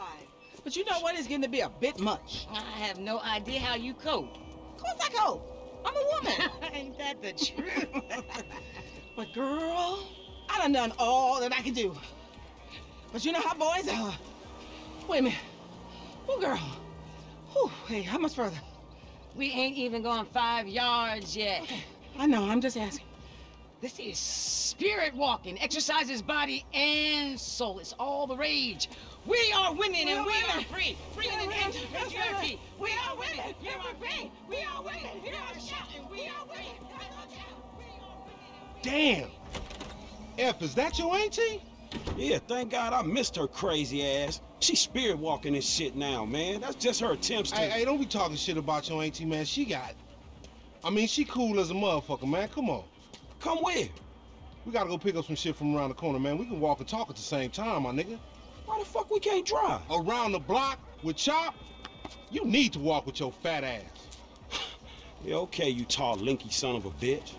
life. But you know what? It's getting to be a bit much. I have no idea how you cope. Of course I cope. I'm a woman. Ain't that the truth? but girl, I done done all that I can do. But you know how boys are. Wait a minute. Oh, girl. Whew, hey, how much further? We ain't even going five yards yet. Okay. I know, I'm just asking. This is spirit walking. Exercises body and soul. It's all the rage. We are women We and are we women. are free. Free We in are the women. end of That's patriarchy. We are women. You are free. We are women. You are shouting. We are women. Damn. F, is that your auntie? Yeah, thank God I missed her crazy ass. She spirit walking and shit now, man. That's just her attempts to. Hey, hey, don't be talking shit about your auntie, man. She got. I mean, she cool as a motherfucker, man. Come on. Come where? We gotta go pick up some shit from around the corner, man. We can walk and talk at the same time, my nigga. Why the fuck we can't drive? Around the block with Chop, you need to walk with your fat ass. Yeah, okay, you tall, linky son of a bitch.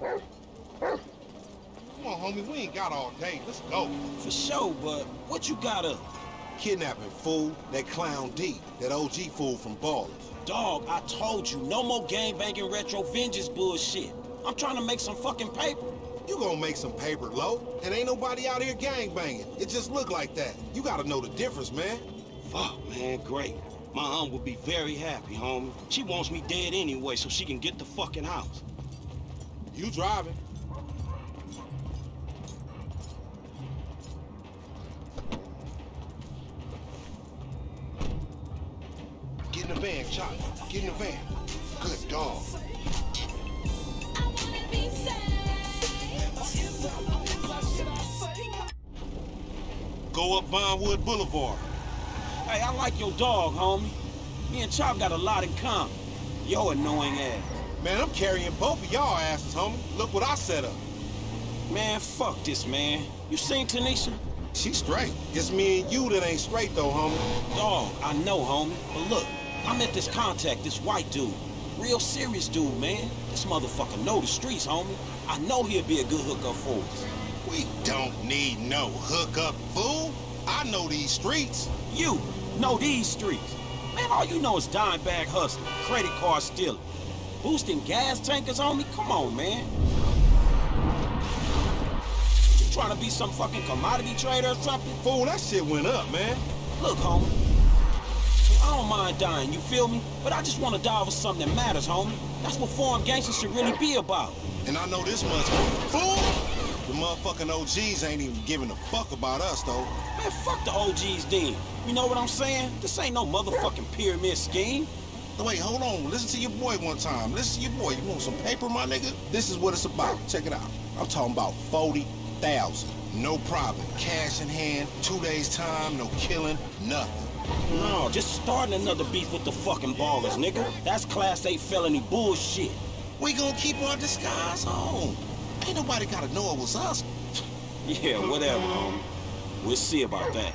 Come on, homie, we ain't got all day. Let's go. For sure, but what you got up? Kidnapping, fool. That clown D. That OG fool from Ballas. Dog, I told you, no more gang banging retro vengeance bullshit. I'm trying to make some fucking paper. You gonna make some paper, low. And ain't nobody out here gang banging. It just look like that. You gotta know the difference, man. Fuck, man, great. My aunt would be very happy, homie. She wants me dead anyway so she can get the fucking house. You driving. Get in the van. Good dog. Go up Vinewood Boulevard. Hey, I like your dog, homie. Me and Chop got a lot in common. Yo annoying ass. Man, I'm carrying both of y'all asses, homie. Look what I set up. Man, fuck this, man. You seen Tanisha? She's straight. It's me and you that ain't straight, though, homie. Dog, I know, homie. But look, I met this contact, this white dude. Real serious dude, man. This motherfucker know the streets, homie. I know he'll be a good hookup for us. We don't need no hookup, fool. I know these streets. You know these streets. Man, all you know is dime bag hustling, credit card stealing, boosting gas tankers, homie. Come on, man. You trying to be some fucking commodity trader or something? Fool, that shit went up, man. Look, homie. I don't mind dying, you feel me? But I just want to die for something that matters, homie. That's what foreign gangsters should really be about. And I know this much. Fool! The motherfucking OGs ain't even giving a fuck about us, though. Man, fuck the OGs then. You know what I'm saying? This ain't no motherfucking pyramid scheme. Wait, hold on. Listen to your boy one time. Listen to your boy. You want some paper, my nigga? This is what it's about. Check it out. I'm talking about 40,000. No problem. Cash in hand, two days time, no killing, nothing. No, just starting another beef with the fucking Ballas, nigga. That's class A felony bullshit. We gonna keep our disguise on. Ain't nobody gotta know it was us. Yeah, whatever, homie. We'll see about that.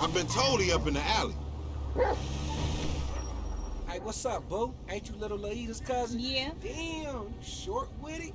I've been told he up in the alley. Hey, what's up, boo? Ain't you little Laida's cousin? Yeah. Damn, you short with it?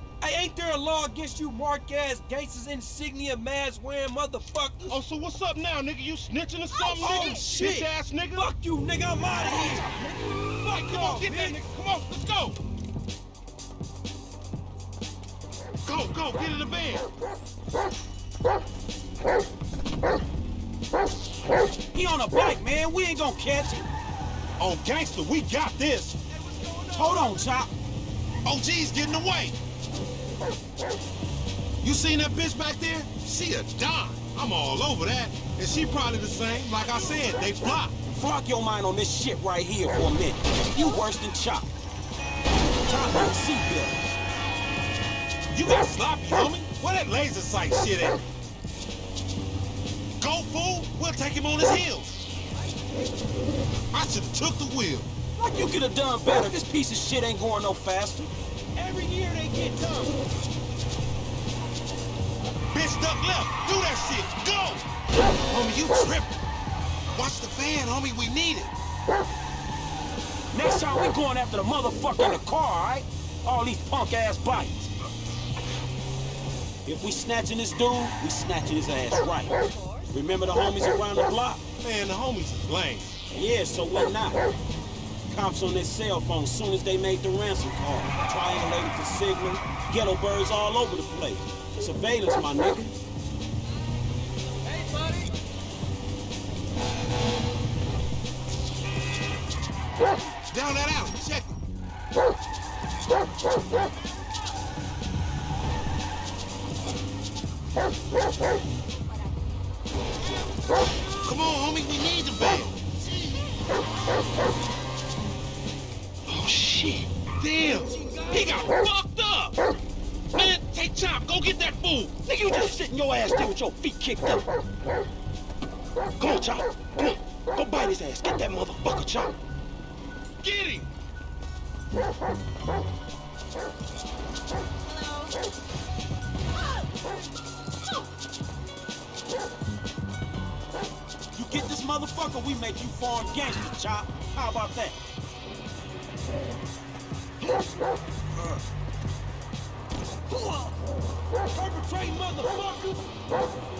Hey, ain't there a law against you mark ass gangsters insignia mask wearing motherfuckers? Oh, so what's up now, nigga? You snitching or oh, something, Oh, nigga? shit. Bitch ass nigga. Fuck you, nigga. I'm out of here. Fuck Come y'all, on, get that nigga. Come on, let's go. Go, go, get in the van. He on a bike, man. We ain't gonna catch him. On gangster, we got this. Hold on, Chop. OG's getting away. You seen that bitch back there? She a dime. I'm all over that. And she probably the same. Like I said, they blocked. Flock your mind on this shit right here for a minute. You worse than Chop. Chop on seatbelt. You got sloppy, homie. Where that laser sight shit at? Go, fool! We'll take him on his heels. I should've took the wheel. Like you could have done better. This piece of shit ain't going no faster. Every year they get. Bitch duck left. Do that shit. Go! Homie, you tripping. Watch the fan, homie. We need it. Next time we going after the motherfucker in the car, all right? All these punk ass bites. If we snatching this dude, we snatching his ass right. Remember the homies around the block? Man, the homies is lame. Yeah, so what not? Cops on their cell phone as soon as they made the ransom call. Triangulated the signal. Ghetto birds all over the place. Surveillance, my nigga. Hey, buddy. Down that out. Check it. Come on, homie. We need the van. Shit. Damn. He got fucked up. Man, take time. Go get that fool. Nigga, you just sitting your ass there with your feet kicked up. Come on, Chop. Come on. Go bite his ass. Get that motherfucker, Chop. Get him. You get this motherfucker, we make you foreign gangster, Chop. How about that? Perpetrate, motherfucker.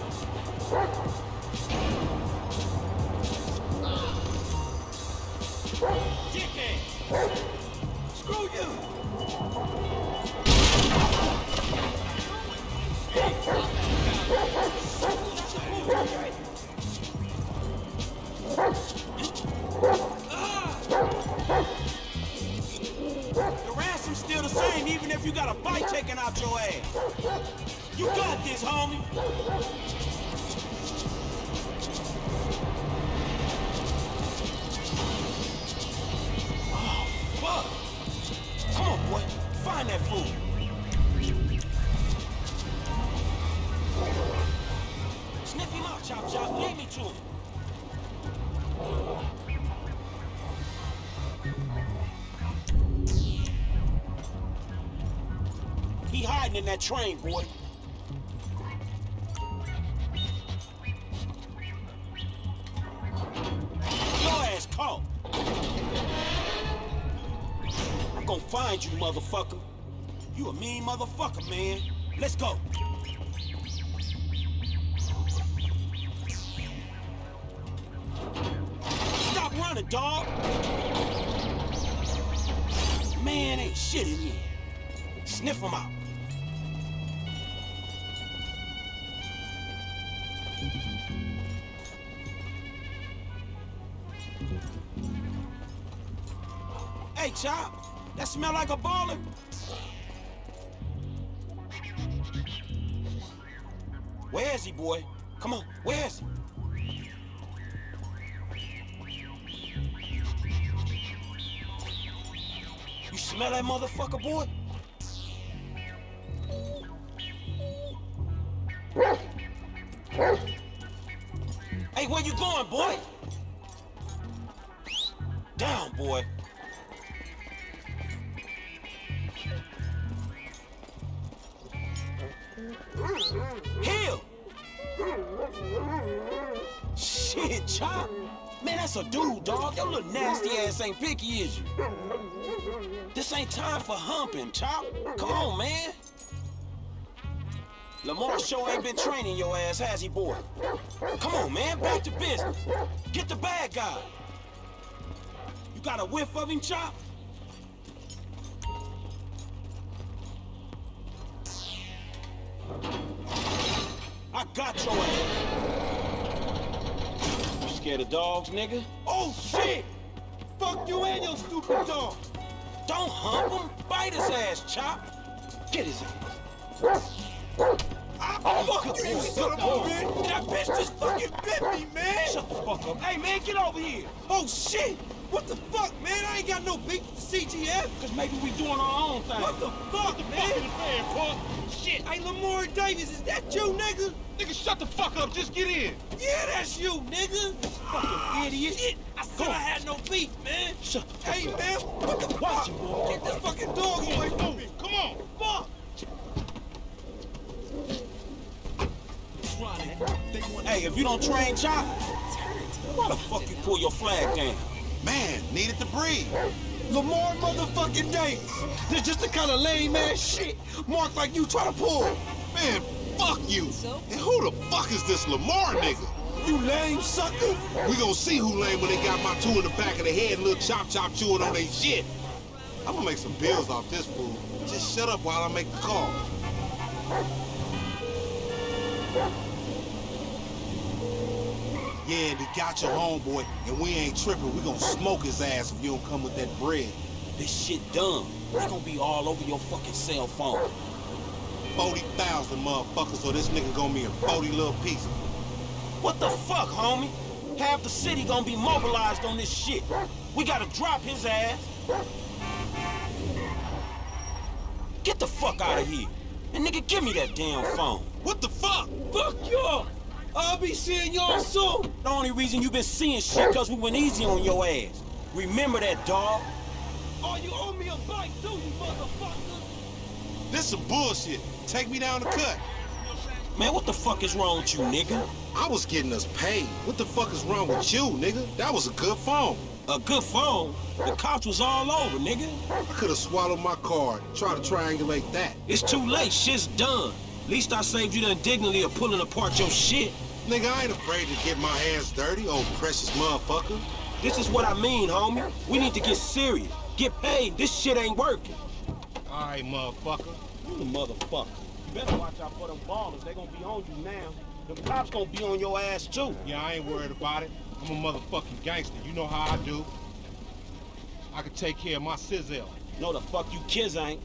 He hiding in that train, boy. Your ass caught. I'm gonna find you, motherfucker. You a mean motherfucker, man. Let's go. Dog. Man, ain't shit in here. Sniff him out. Hey, Chop, that smell like a baller? Where is he, boy? Come on, where is he? You smell that motherfucker, boy? Hey, where you going, boy? Down, boy. Heel! Shit, Chop. Man, that's a dude, dog. Your little nasty ass ain't picky, is you? This ain't time for humping, Chop. Come on, man. Lamar sure ain't been training your ass, has he, boy? Come on, man, back to business. Get the bad guy. You got a whiff of him, Chop? I got your ass. You scared of dogs, nigga? Oh, shit. Fuck you and your stupid dog. Don't hump him. Bite his ass, Chop. Get his ass. I fuck you, son of a bitch. That bitch just fucking bit me, man. Shut the fuck up. Hey, man, get over here. Oh, shit. What the fuck, man? I ain't got no beef with the CGF. Cause maybe we doing our own thing. What the fuck, man? Man, punk. Shit. Hey, Lamar Davis, is that you, nigga? Nigga, shut the fuck up. Just get in. Yeah, that's you, nigga. Fucking idiot. Shit, I said I had no beef, man. Shut the fuck Hey, up. man, what the Watch fuck? it, boy. Get this fucking dog away from me. Come on. Fuck. Hey, if you don't train Chop, why the fuck you pull your flag down? Man, needed to breathe. Lamar motherfucking Davis. This just the kind of lame ass shit Mark like you try to pull. Man, fuck you. And who the fuck is this Lamar nigga? You lame sucker. We gonna see who lame when they got my two in the back of the head, little chop chop chewing on they shit. I'm gonna make some bills off this fool. Just shut up while I make the call. Yeah, we got your homeboy, and we ain't tripping. We gonna smoke his ass if you don't come with that bread. This shit done. It's gonna be all over your fucking cell phone. 40,000 motherfuckers, so this nigga gonna be in 40 little pieces. What the fuck, homie? Half the city gonna be mobilized on this shit. We gotta drop his ass. Get the fuck out of here. And nigga, give me that damn phone. What the fuck? Fuck y'all. I'll be seeing y'all soon. The only reason you been seeing shit cause we went easy on your ass. Remember that, dog? Oh, you owe me a bike, too, you motherfucker. This some bullshit. Take me down the cut. Man, what the fuck is wrong with you, nigga? I was getting us paid. What the fuck is wrong with you, nigga? That was a good phone. A good phone? The cops was all over, nigga. I could have swallowed my card. Try to triangulate that. It's too late, shit's done. Least I saved you the indignity of pulling apart your shit. Nigga, I ain't afraid to get my hands dirty, old precious motherfucker. This is what I mean, homie. We need to get serious. Get paid. This shit ain't working. All right, motherfucker. You the motherfucker. You better watch out for them Ballas. They gonna be on you now. The cops gonna be on your ass too. Yeah, I ain't worried about it. I'm a motherfucking gangster. You know how I do. I can take care of my sizzle. No, the fuck you kids ain't.